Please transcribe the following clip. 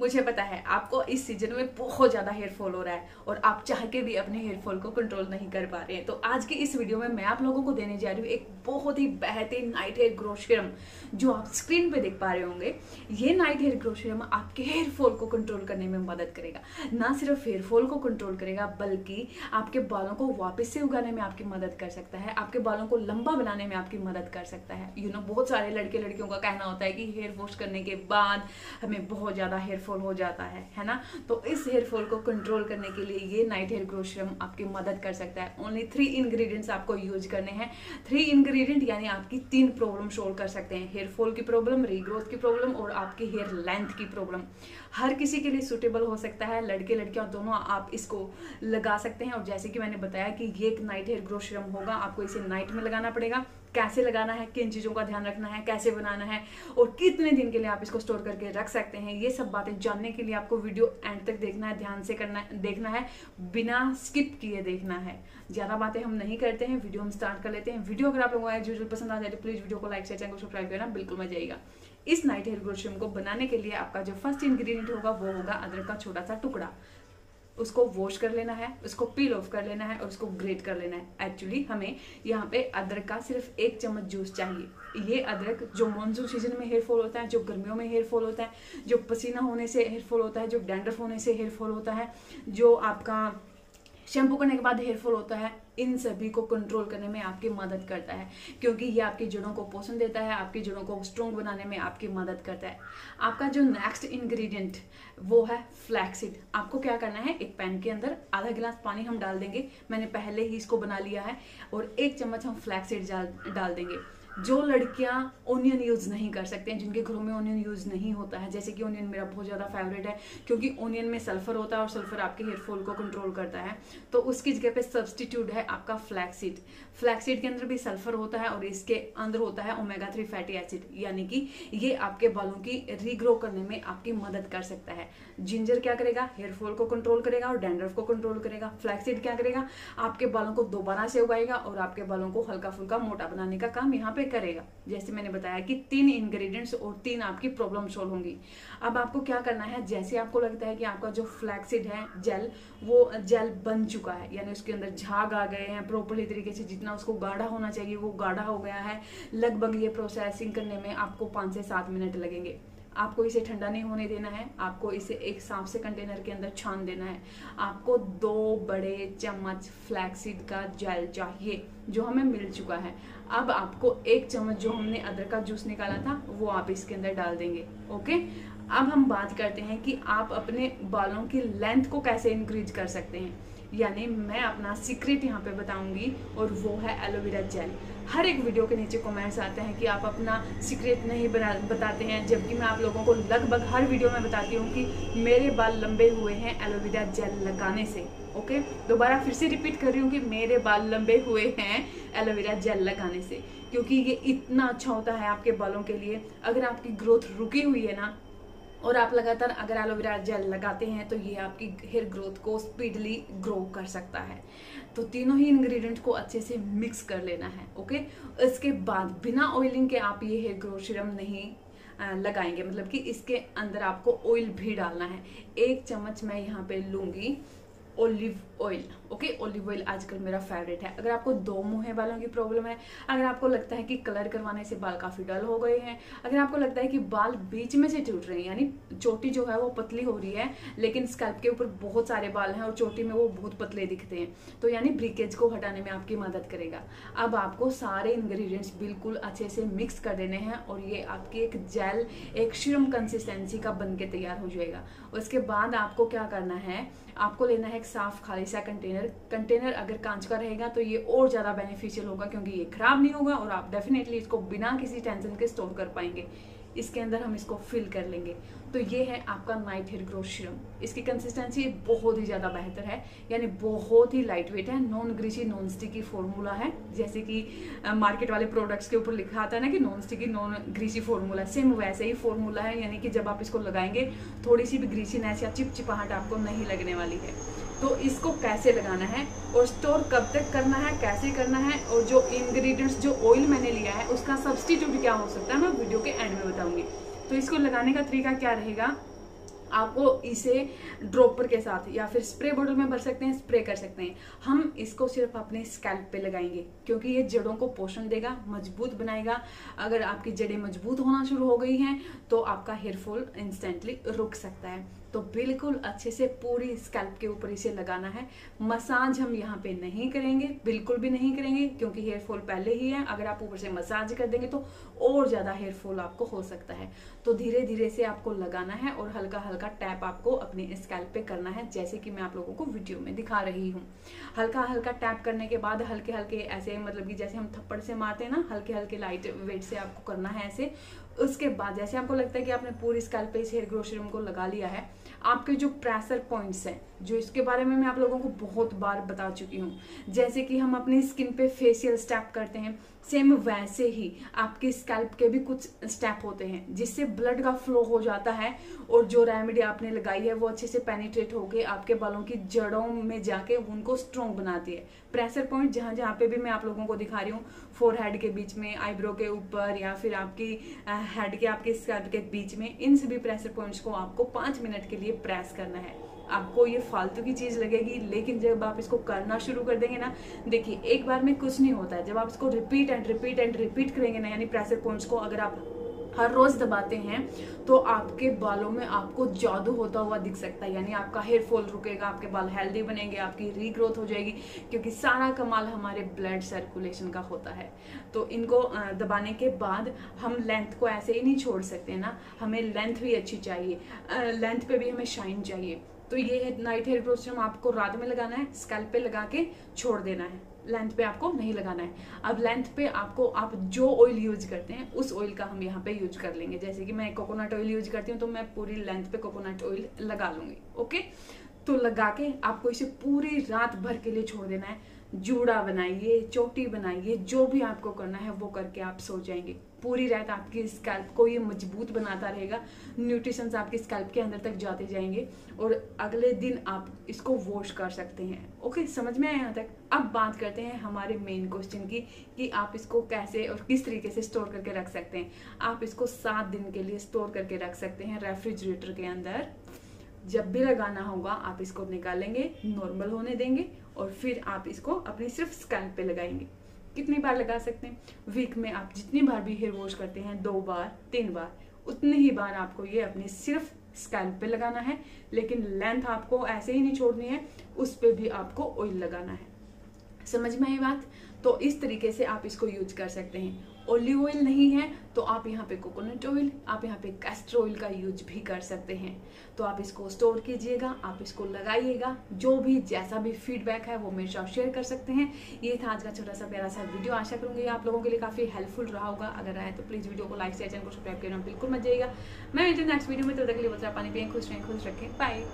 मुझे पता है, आपको इस सीज़न में बहुत ज़्यादा हेयर फॉल हो रहा है और आप चाह के भी अपने हेयर फॉल को कंट्रोल नहीं कर पा रहे हैं। तो आज की इस वीडियो में मैं आप लोगों को देने जा रही हूँ एक बहुत ही बेहतरीन नाइट हेयर ग्रो सीरम जो आप स्क्रीन पे देख पा रहे होंगे। ये नाइट हेयर ग्रो सीरम आपके हेयर फॉल को कंट्रोल करने में मदद करेगा। ना सिर्फ़ हेयर फॉल को कंट्रोल करेगा, बल्कि आपके बालों को वापस से उगाने में आपकी मदद कर सकता है, आपके बालों को लंबा बनाने में आपकी मदद कर सकता है। यू नो बहुत सारे लड़के लड़कियों का कहना होता है कि हेयर वॉश करने के बाद हमें बहुत ज़्यादा हेयर फॉल हो जाता है है ना? तो इस हेयर फॉल को कंट्रोल करने के लिए ये नाइट हेयर ग्रो सीरम आपकी मदद कर सकता है। ओनली थ्री इंग्रेडिएंट्स आपको यूज़ करने हैं। थ्री इंग्रेडिएंट यानी आपकी तीन प्रॉब्लम सोल्व कर सकते हैं। हेयर फॉल की प्रॉब्लम रीग्रोथ की प्रॉब्लम और आपकी हेयर लेंथ की प्रॉब्लम हर किसी के लिए सुटेबल हो सकता है। लड़के, लड़कियाँ दोनों आप इसको लगा सकते हैं। और जैसे कि मैंने बताया कि ये एक नाइट हेयर ग्रो सीरम होगा। आपको इसे नाइट में लगाना पड़ेगा। कैसे लगाना है, किन चीज़ों का ध्यान रखना है, कैसे बनाना है और कितने दिन के लिए आप इसको स्टोर करके रख सकते हैं, ये सब बातें जानने के लिए आपको वीडियो एंड तक देखना है, ध्यान से करना देखना है, बिना स्किप किए देखना है। ज़्यादा बातें हम नहीं करते हैं वीडियो हम स्टार्ट कर लेते हैं। वीडियो अगर आप लोगों को यूजल पसंद आ जाए तो प्लीज़ वीडियो को लाइक शेयर चैनल को सब्सक्राइब करना बिल्कुल मज़ा आएगा इस नाइट हेयर ग्रोशियम को बनाने के लिए आपका जो फ़र्स्ट इंग्रेडिएंट होगा, वो होगा अदरक का छोटा सा टुकड़ा। उसको वॉश कर लेना है, उसको पील ऑफ़ कर लेना है और उसको ग्रेट कर लेना है। एक्चुअली हमें यहाँ पे अदरक का सिर्फ़ एक चम्मच जूस चाहिए। ये अदरक जो मानसून सीज़न में हेयर फॉल होता है, जो गर्मियों में हेयर फॉल होता है, जो पसीना होने से हेयर फॉल होता है, जो डेंडर होने से हेयर फॉल होता है, जो आपका शैम्पू करने के बाद हेयर फॉल होता है इन सभी को कंट्रोल करने में आपकी मदद करता है, क्योंकि ये आपकी जड़ों को पोषण देता है, आपकी जड़ों को स्ट्रॉन्ग बनाने में आपकी मदद करता है। आपका जो नेक्स्ट इंग्रेडिएंट वो है फ्लैक्सीड आपको क्या करना है? एक पैन के अंदर आधा गिलास पानी हम डाल देंगे। मैंने पहले ही इसको बना लिया है और एक चम्मच हम फ्लैक्सीड डाल देंगे। जो लड़कियाँ ओनियन यूज़ नहीं कर सकते हैं जिनके घरों में ओनियन यूज़ नहीं होता है, जैसे कि ओनियन मेरा बहुत ज़्यादा फेवरेट है, क्योंकि ओनियन में सल्फ़र होता है और सल्फ़र आपके हेयर फॉल को कंट्रोल करता है तो उसकी जगह पे सब्सटीट्यूट है आपका फ्लैक्सीड फ्लैक्सीड के अंदर भी सल्फ़र होता है और इसके अंदर होता है ओमेगा थ्री फैटी एसिड यानी कि ये आपके बालों की रीग्रो करने में आपकी मदद कर सकता है. जिंजर क्या करेगा? हेयर फॉल को कंट्रोल करेगा और डैंड्रफ को कंट्रोल करेगा. फ्लैक्सीड क्या करेगा? आपके बालों को दोबारा से उगाएगा और आपके बालों को हल्का फुल्का मोटा बनाने का काम यहाँ पे करेगा। जैसे मैंने बताया कि तीन इंग्रेडिएंट्स और तीन आपकी प्रॉब्लम सोल्व होंगी। अब आपको क्या करना है, जैसे आपको लगता है कि आपका जो फ्लैक्सिड है जेल वो जेल बन चुका है, यानी उसके अंदर झाग आ गए हैं प्रॉपरली तरीके से, जितना उसको गाढ़ा होना चाहिए, वो गाढ़ा हो गया है। लगभग ये प्रोसेसिंग करने में आपको पाँच से सात मिनट लगेंगे। आपको इसे ठंडा नहीं होने देना है, आपको इसे एक साफ़ से कंटेनर के अंदर छान देना है। आपको दो बड़े चम्मच फ्लैक्सीड का जेल चाहिए, जो हमें मिल चुका है। अब आपको एक चम्मच जो हमने अदरक का जूस निकाला था, वो आप इसके अंदर डाल देंगे ओके अब हम बात करते हैं कि आप अपने बालों की लेंथ को कैसे इंक्रीज कर सकते हैं। यानी मैं अपना सीक्रेट यहाँ पे बताऊँगी, और वो है एलोवेरा जेल हर एक वीडियो के नीचे कमेंट्स आते हैं कि आप अपना सीक्रेट नहीं बना, बताते हैं, जबकि मैं आप लोगों को लगभग हर वीडियो में बताती हूँ कि मेरे बाल लंबे हुए हैं एलोवेरा जेल लगाने से ओके दोबारा फिर से रिपीट कर रही हूँ कि मेरे बाल लंबे हुए हैं एलोवेरा जेल लगाने से, क्योंकि ये इतना अच्छा होता है आपके बालों के लिए। अगर आपकी ग्रोथ रुकी हुई है ना और आप लगातार अगर एलोवेरा जेल लगाते हैं तो ये आपकी हेयर ग्रोथ को स्पीडली ग्रो कर सकता है। तो तीनों ही इंग्रेडिएंट को अच्छे से मिक्स कर लेना है ओके इसके बाद बिना ऑयलिंग के आप ये हेयर ग्रोथ सीरम नहीं लगाएँगे। मतलब कि इसके अंदर आपको ऑयल भी डालना है। एक चम्मच मैं यहाँ पे लूँगी olive oil okay olive oil आजकल मेरा फेवरेट है। अगर आपको दो मुँह बालों की प्रॉब्लम है, अगर आपको लगता है कि कलर करवाने से बाल काफ़ी डल हो गए हैं, अगर आपको लगता है कि बाल बीच में से टूट रहे हैं, यानी चोटी जो है वो पतली हो रही है, लेकिन स्कैल्प के ऊपर बहुत सारे बाल हैं और चोटी में वो बहुत पतले दिखते हैं तो यानी ब्रिकेज को हटाने में आपकी मदद करेगा। अब आपको सारे इंग्रेडिएंट्स बिल्कुल अच्छे से मिक्स कर देने हैं और ये आपकी एक जेल एक श्रम कंसिस्टेंसी का बन के तैयार हो जाएगा। उसके बाद आपको क्या करना है, आपको लेना है एक साफ़ खाली सा कंटेनर कंटेनर अगर कांच का रहेगा तो ये और ज़्यादा बेनिफिशियल होगा क्योंकि ये खराब नहीं होगा और आप डेफिनेटली इसको बिना किसी टेंशन के स्टोर कर पाएँगे। इसके अंदर हम इसको फिल कर लेंगे। तो ये है आपका नाइट हेयर ग्रोथ सीरम इसकी कंसिस्टेंसी बहुत ही ज़्यादा बेहतर है, यानी बहुत ही लाइट वेट है non greasy non sticky formula है। जैसे कि मार्केट वाले प्रोडक्ट्स के ऊपर लिखा आता है ना कि non sticky non greasy formula same वैसे ही फॉर्मूला है, यानी कि जब आप इसको लगाएँगे, थोड़ी सी भी ग्रीसीनेस या चिपचिपाहट आपको नहीं लगने वाली है। तो इसको कैसे लगाना है और स्टोर कब तक करना है, कैसे करना है और जो इंग्रेडिएंट्स जो ऑयल मैंने लिया है, उसका सब्सटीट्यूट क्या हो सकता है मैं वीडियो के एंड में बताऊँगी। तो इसको लगाने का तरीका क्या रहेगा? आपको इसे ड्रॉपर के साथ या फिर स्प्रे बॉटल में भर सकते हैं स्प्रे कर सकते हैं। हम इसको सिर्फ़ अपने स्कैल्प पे लगाएँगे, क्योंकि ये जड़ों को पोषण देगा, मज़बूत बनाएगा। अगर आपकी जड़ें मज़बूत होना शुरू हो गई हैं तो आपका हेयर फॉल इंस्टेंटली रुक सकता है। तो बिल्कुल अच्छे से पूरी स्कैल्प के ऊपर इसे लगाना है। मसाज हम यहाँ पे नहीं करेंगे, बिल्कुल भी नहीं करेंगे, क्योंकि हेयर फॉल पहले ही है। अगर आप ऊपर से मसाज कर देंगे तो और ज़्यादा हेयर फॉल आपको हो सकता है। तो धीरे धीरे से आपको लगाना है और हल्का हल्का टैप आपको अपने स्कैल्प पे करना है, जैसे कि मैं आप लोगों को वीडियो में दिखा रही हूँ। हल्का हल्का टैप करने के बाद हल्के हल्के ऐसे मतलब कि जैसे हम थप्पड़ से मारते हैं ना हल्के हल्के लाइट वेट से आपको करना है ऐसे। उसके बाद, जैसे आपको लगता है कि आपने पूरी स्कैल्प पे इस हेयर ग्रो सीरम को लगा लिया है, आपके जो प्रेशर पॉइंट्स हैं, जो इसके बारे में मैं आप लोगों को बहुत बार बता चुकी हूँ, जैसे कि हम अपनी स्किन पे फेशियल स्टेप करते हैं सेम वैसे ही आपके स्कैल्प के भी कुछ स्टेप होते हैं, जिससे ब्लड का फ्लो हो जाता है और जो रेमेडी आपने लगाई है, वो अच्छे से पेनिट्रेट होके आपके बालों की जड़ों में जाके उनको स्ट्रॉन्ग बनाती है। प्रेशर पॉइंट जहाँ जहाँ पे भी मैं आप लोगों को दिखा रही हूँ फोरहेड के बीच में आईब्रो के ऊपर या फिर आपकी हेड के आपके स्कैल्प के बीच में, इन सभी प्रेशर पॉइंट्स को आपको पाँच मिनट के लिए प्रेस करना है। आपको ये फालतू की चीज़ लगेगी, लेकिन जब आप इसको करना शुरू कर देंगे ना, देखिए, एक बार में कुछ नहीं होता है। जब आप इसको repeat and repeat and repeat करेंगे ना, यानी प्रेशर पॉइंट्स को, अगर आप हर रोज दबाते हैं तो आपके बालों में आपको जादू होता हुआ दिख सकता है। यानी आपका हेयर फॉल रुकेगा, आपके बाल हेल्दी बनेंगे, आपकी रीग्रोथ हो जाएगी, क्योंकि सारा कमाल हमारे ब्लड सर्कुलेशन का होता है। तो इनको दबाने के बाद हम लेंथ को ऐसे ही नहीं छोड़ सकते ना, हमें लेंथ भी अच्छी चाहिए लेंथ पे भी हमें शाइन चाहिए। तो ये नाइट हेयर ग्रोथ सीरम आपको रात में लगाना है स्कैल्प पे लगा के छोड़ देना है। लेंथ पे आपको नहीं लगाना है। अब लेंथ पे आपको, आप जो ऑयल यूज़ करते हैं, उस ऑयल का हम यहाँ पे यूज़ कर लेंगे। जैसे कि मैं कोकोनट ऑयल यूज़ करती हूँ तो मैं पूरी लेंथ पे कोकोनट ऑयल लगा लूँगी ओके तो लगा के आपको इसे पूरी रात भर के लिए छोड़ देना है। जूड़ा बनाइए, चोटी बनाइए, जो भी आपको करना है वो करके आप सो जाएँगे। पूरी रात आपकी स्कैल्प को ये मज़बूत बनाता रहेगा न्यूट्रिशन आपके स्कैल्प के अंदर तक जाते जाएँगे और अगले दिन आप इसको वॉश कर सकते हैं। ओके समझ में आया यहाँ तक? अब बात करते हैं हमारे मेन क्वेश्चन की, कि आप इसको कैसे और किस तरीके से स्टोर करके रख सकते हैं। आप इसको सात दिन के लिए स्टोर करके रख सकते हैं रेफ्रिजरेटर के अंदर। जब भी लगाना होगा आप इसको निकालेंगे नॉर्मल होने देंगे और फिर आप इसको अपने सिर्फ़ स्कैल्प पे लगाएँगे। कितनी बार लगा सकते हैं? वीक में आप जितनी बार भी हेयर वॉश करते हैं, दो बार, तीन बार, उतनी ही बार आपको ये अपने सिर्फ़ स्कैल्प पे लगाना है। लेकिन लेंथ आपको ऐसे ही नहीं छोड़नी है, उस पर भी आपको ऑयल लगाना है। समझ में आई बात? तो इस तरीके से आप इसको यूज़ कर सकते हैं। ओलिव ऑयल नहीं है तो आप यहाँ पे कोकोनट ऑयल आप यहाँ पे कैस्टर ऑयल का यूज़ भी कर सकते हैं। तो आप इसको स्टोर कीजिएगा, आप इसको लगाइएगा, जो भी, जैसा भी फीडबैक है, वो मेरे साथ शेयर कर सकते हैं। ये था आज का छोटा सा प्यारा सा वीडियो आशा करूँगी आप लोगों के लिए काफ़ी हेल्पफुल रहा होगा। अगर आए तो प्लीज़ वीडियो को लाइक से चैनल को सब्सक्राइब करना बिल्कुल मत जाइएगा मैं नेक्स्ट वीडियो में। तो तक लिए पानी पिए, खुश रहें, खुश रखें। बाय